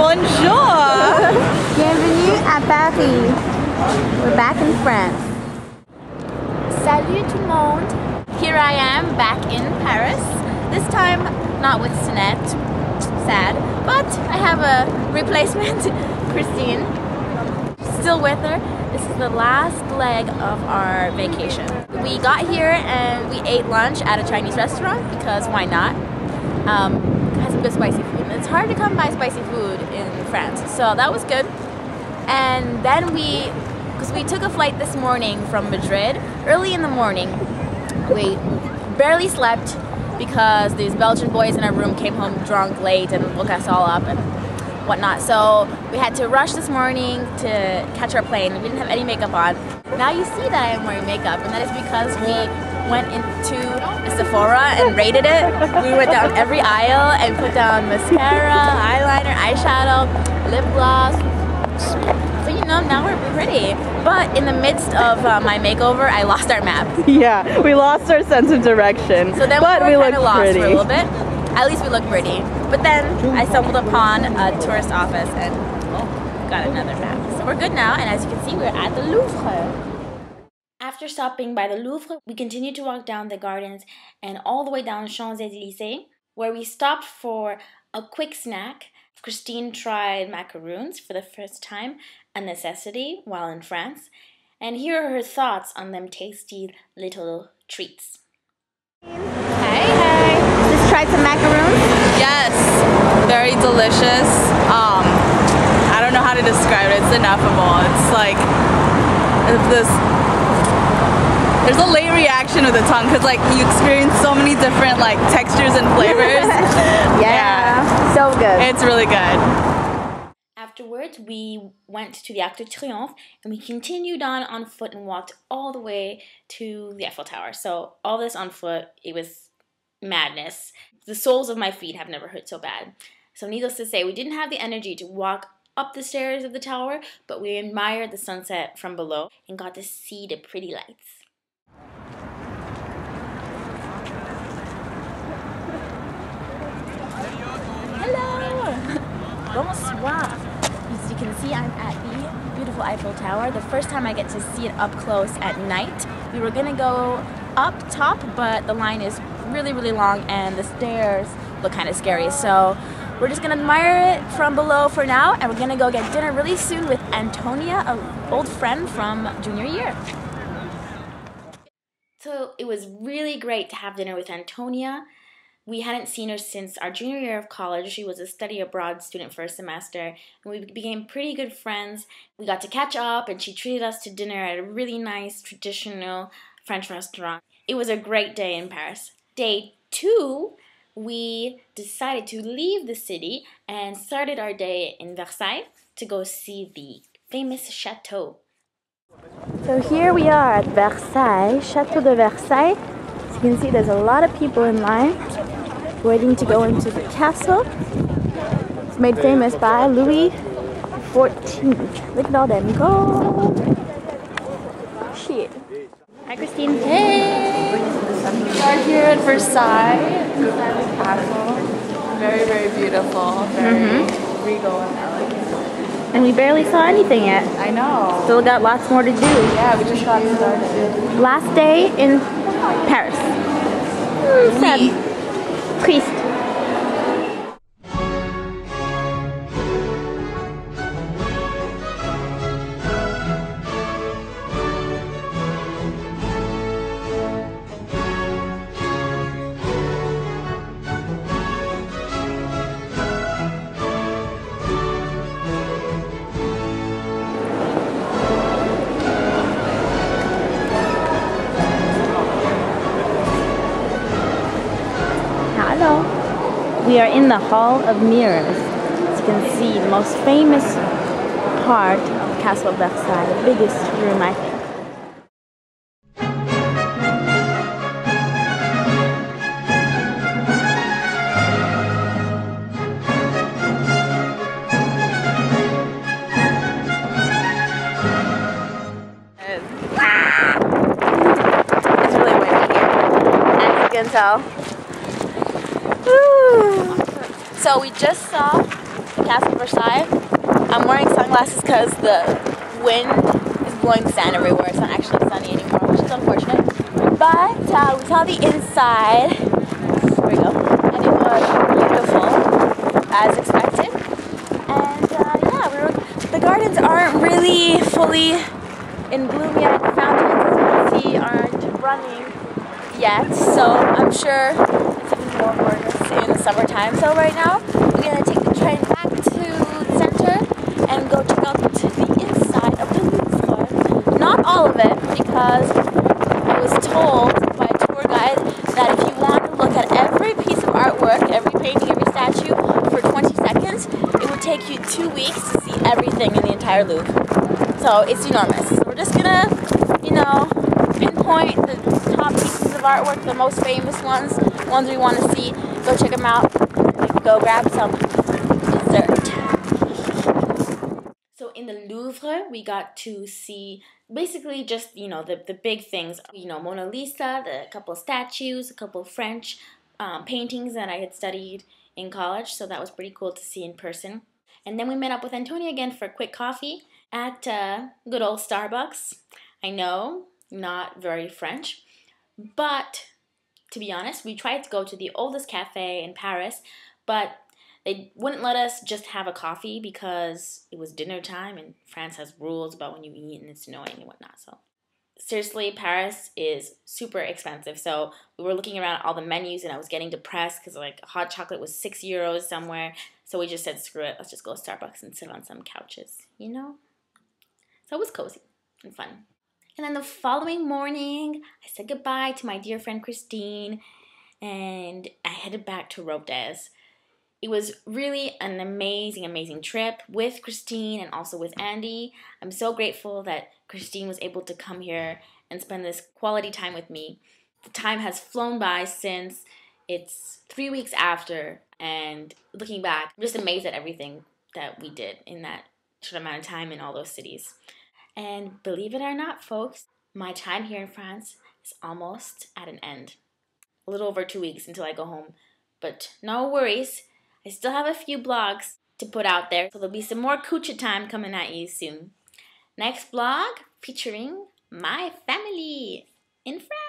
Bonjour. Bienvenue à Paris. We're back in France. Salut tout le monde. Here I am back in Paris. This time not with Sinette. Sad. But I have a replacement, Kristine. Still with her. This is the last leg of our vacation. We got here and we ate lunch at a Chinese restaurant because why not? Um, it has some good spicy food. Hard to come by spicy food in France, so that was good. And then we, because we took a flight this morning from Madrid, early in the morning. We barely slept because these Belgian boys in our room came home drunk late and woke us all up and whatnot. So we had to rush this morning to catch our plane. We didn't have any makeup on. Now you see that I am wearing makeup, and that is because we went into a Sephora and rated it. We went down every aisle and put down mascara, eyeliner, eyeshadow, lip gloss. So you know, now we're pretty. But in the midst of uh, my makeover, I lost our map. Yeah, we lost our sense of direction. So then but we we kind of lost pretty. for a little bit. At least we look pretty. But then I stumbled upon a tourist office and got another map. So we're good now, and as you can see, we're at the Louvre. After stopping by the Louvre, we continued to walk down the gardens and all the way down Champs Elysees, where we stopped for a quick snack. Kristine tried macaroons for the first time, a necessity while in France, and here are her thoughts on them tasty little treats. Hey, hey. Just tried some macaroons. Yes, very delicious. Um, I don't know how to describe it. It's ineffable. It's like it's this. There's a late reaction with the tongue because like you experience so many different like textures and flavors. Yeah. So good. It's really good. Afterwards, we went to the Arc de Triomphe and we continued on on foot and walked all the way to the Eiffel Tower. So, all this on foot, it was madness. The soles of my feet have never hurt so bad. So, needless to say, we didn't have the energy to walk up the stairs of the tower, but we admired the sunset from below and got to see the pretty lights. Bonsoir! As you can see, I'm at the beautiful Eiffel Tower. The first time I get to see it up close at night. We were gonna go up top, but the line is really, really long and the stairs look kind of scary. So we're just gonna admire it from below for now, and we're gonna go get dinner really soon with Antonia, an old friend from junior year. So it was really great to have dinner with Antonia. We hadn't seen her since our junior year of college. She was a study abroad student for a semester, and we became pretty good friends. We got to catch up, and she treated us to dinner at a really nice traditional French restaurant. It was a great day in Paris. Day two, we decided to leave the city and started our day in Versailles to go see the famous chateau. So here we are at Versailles, Chateau de Versailles. You can see, there's a lot of people in line waiting to go into the castle. It's made famous by Louis XIV. Look at all them go. Shit. Hi, Kristine. Hey! We are here at Versailles, Versailles Castle. Very, very beautiful. Very mm-hmm. regal and elegant. And we barely saw anything yet. I know. Still got lots more to do. Yeah, we just got started. Last day in Paris. Mm, sad. Triste. We are in the Hall of Mirrors. As you can see, the most famous part of the Castle of Versailles, the biggest room, I think. It's really windy here, you can tell. So we just saw the Castle Versailles. I'm wearing sunglasses because the wind is blowing sand everywhere. It's not actually sunny anymore, which is unfortunate. But uh, we saw the inside. Here we go. And it was beautiful, as expected. And uh, yeah, we were, the gardens aren't really fully in bloom yet. The fountains, as you can see, aren't running yet. So I'm sure it's even more gorgeous in the summertime. So right now, we're gonna take the train back to the center and go check out the inside of the Louvre. Not all of it, because I was told by a tour guide that if you want to look at every piece of artwork, every painting, every statue for 20 seconds, it would take you two weeks to see everything in the entire Louvre. So it's enormous. So we're just gonna, you know, pinpoint the top pieces of artwork, the most famous ones, ones we want to see. Go check them out. Go grab some dessert. So in the Louvre, we got to see basically just you know the the big things. You know, Mona Lisa, the couple of statues, a couple French um, paintings that I had studied in college. So that was pretty cool to see in person. And then we met up with Antonia again for a quick coffee at uh, good old Starbucks. I know, not very French, but to be honest, we tried to go to the oldest cafe in Paris, but they wouldn't let us just have a coffee because it was dinner time and France has rules about when you eat and it's annoying and whatnot. So seriously, Paris is super expensive. So we were looking around all the menus and I was getting depressed because like hot chocolate was six euros somewhere. So we just said, screw it, let's just go to Starbucks and sit on some couches, you know? So it was cozy and fun. And then the following morning, I said goodbye to my dear friend Kristine and I headed back to Rodez. It was really an amazing, amazing trip with Kristine and also with Andy. I'm so grateful that Kristine was able to come here and spend this quality time with me. The time has flown by since it's three weeks after, and looking back, I'm just amazed at everything that we did in that short amount of time in all those cities. And believe it or not, folks, my time here in France is almost at an end. A little over two weeks until I go home. But no worries, I still have a few blogs to put out there, so there'll be some more Kucha time coming at you soon. Next blog featuring my family in France.